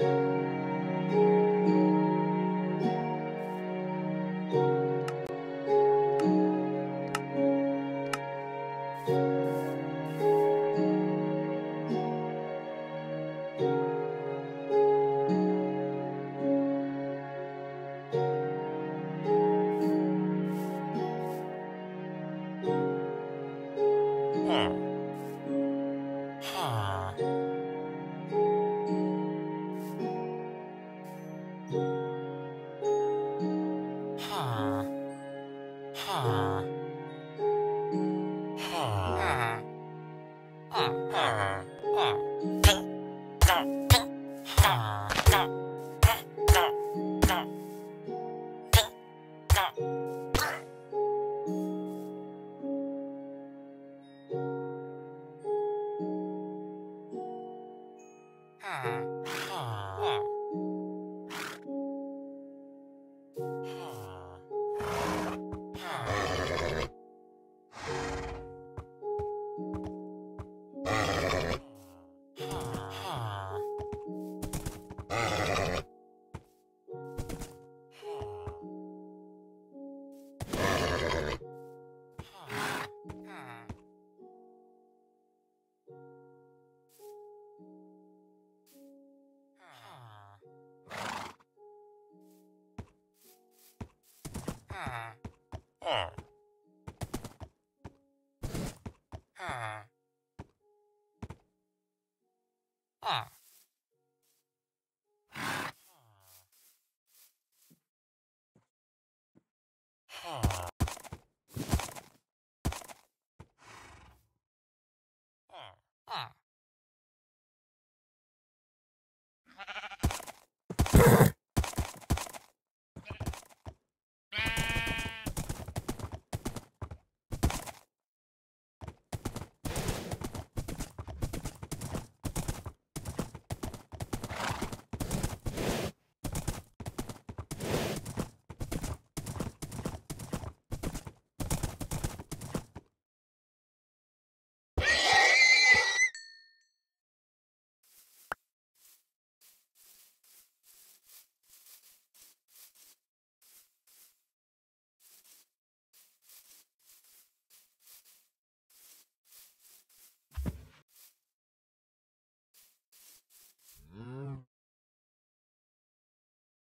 Hmm. Hmm. Huh.